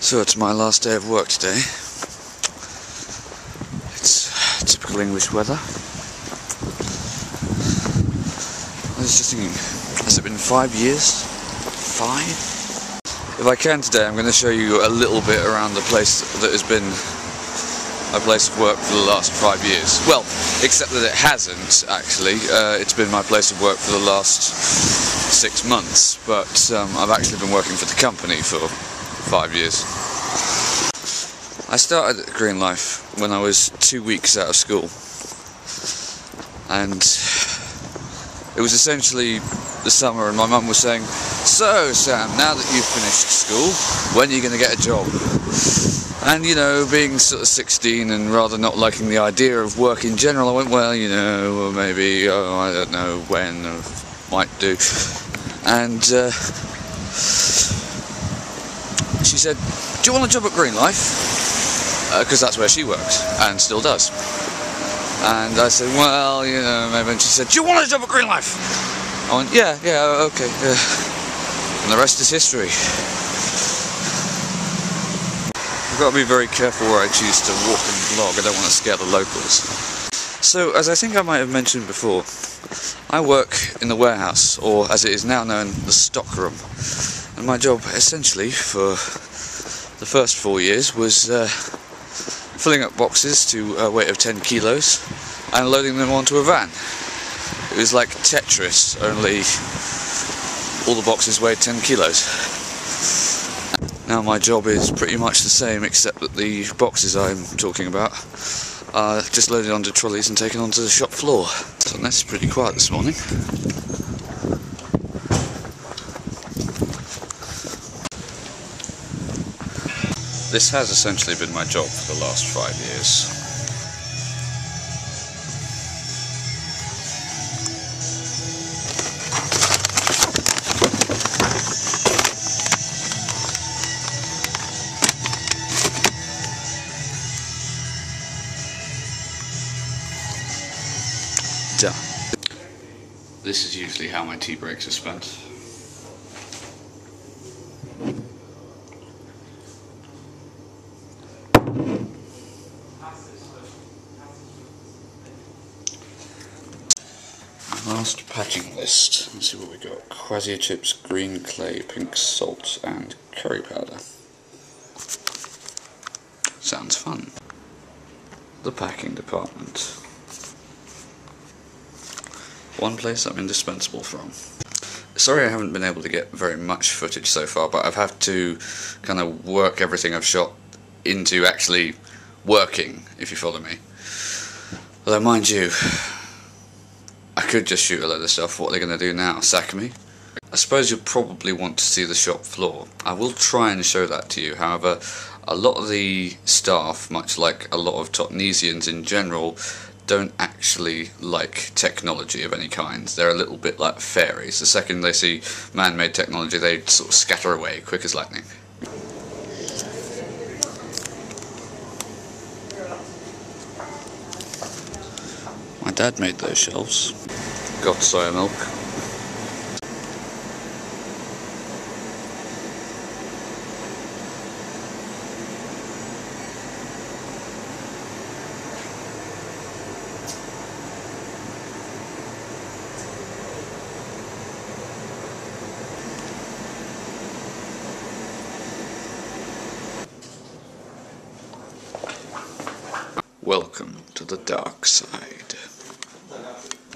So it's my last day of work today. It's typical English weather. I was just thinking, has it been five years? Five? If I can today, I'm going to show you a little bit around the place that has been my place of work for the last five years. Well, except that it hasn't, actually. Uh, it's been my place of work for the last six months, but um, I've actually been working for the company for five years. I started Greenlife when I was two weeks out of school, and it was essentially the summer, and my mum was saying, So, Sam, now that you've finished school, when are you going to get a job? And you know, being sort of 16 and rather not liking the idea of work in general, I went, well, you know, maybe, oh, I don't know when, uh, might do. And uh, she said, Do you want a job at Greenlife? Because uh, that's where she works and still does. And I said, Well, you know, maybe. And she said, Do you want a job at Greenlife? I went, Yeah, yeah, okay. Yeah. And the rest is history. I've got to be very careful where I choose to walk and vlog. I don't want to scare the locals. So, as I think I might have mentioned before, I work in the warehouse, or as it is now known, the stockroom. And my job, essentially, for the first four years, was uh, filling up boxes to a weight of 10 kilos and loading them onto a van. It was like Tetris, only all the boxes weighed 10 kilos. Now my job is pretty much the same except that the boxes I'm talking about are just loaded onto trolleys and taken onto the shop floor. So that's pretty quiet this morning. This has essentially been my job for the last five years. done. This is usually how my tea breaks are spent. Last packing list. Let's see what we got. Quassia chips, green clay, pink salt, and curry powder. Sounds fun. The packing department. One place I'm indispensable from. Sorry I haven't been able to get very much footage so far, but I've had to kind of work everything I've shot into actually working, if you follow me. Although, mind you, I could just shoot a load of stuff. What are they going to do now? Sack me? I suppose you'll probably want to see the shop floor. I will try and show that to you. However, a lot of the staff, much like a lot of Totnesians in general, don't actually like technology of any kind. They're a little bit like fairies. The second they see man-made technology, they sort of scatter away quick as lightning. Dad made those shelves. Got soya milk. Welcome to the dark side.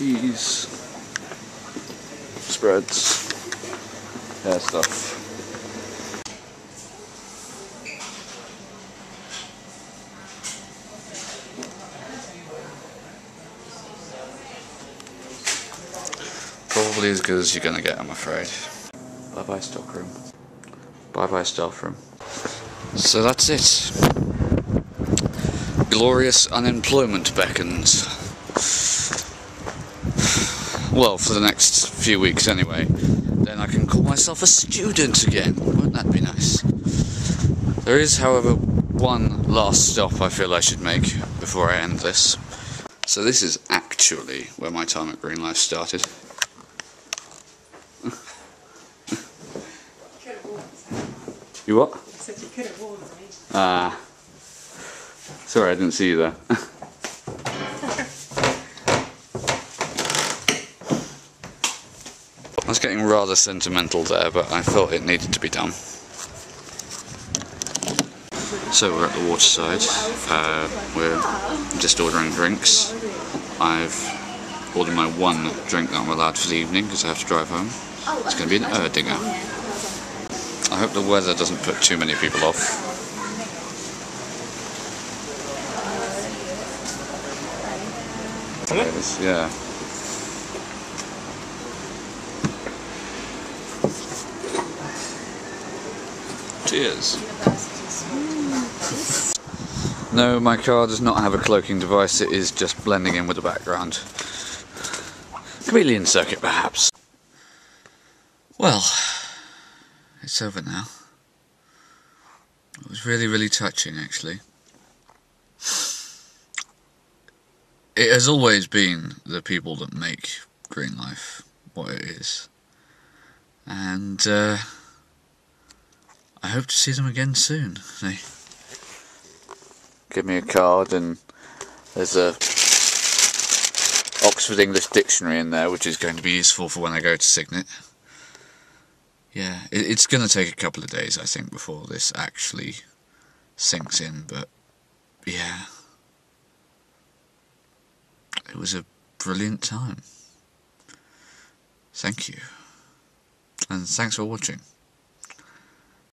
Teas, spreads, hair stuff. Probably as good as you're gonna get, I'm afraid. Bye bye, stockroom. Bye bye, staff room. So that's it. Glorious unemployment beckons. Well, for the next few weeks anyway. Then I can call myself a student again. Won't that be nice? There is, however, one last stop I feel I should make before I end this. So this is actually where my time at Greenlife started. you what? Said you could have warned me. Ah. Sorry, I didn't see you there. was getting rather sentimental there, but I felt it needed to be done. So we're at the waterside. Uh, we're just ordering drinks. I've ordered my one drink that I'm allowed for the evening because I have to drive home. It's going to be an Erdinger. I hope the weather doesn't put too many people off. Yes, yeah. Cheers. No, my car does not have a cloaking device, it is just blending in with the background. Chameleon circuit, perhaps. Well, it's over now. It was really, really touching, actually. It has always been the people that make Greenlife what it is. And, uh, I hope to see them again soon. They give me a card and there's a Oxford English Dictionary in there which is going to be useful for when I go to Signet. Yeah, it, it's going to take a couple of days I think before this actually sinks in, but yeah. It was a brilliant time. Thank you. And thanks for watching.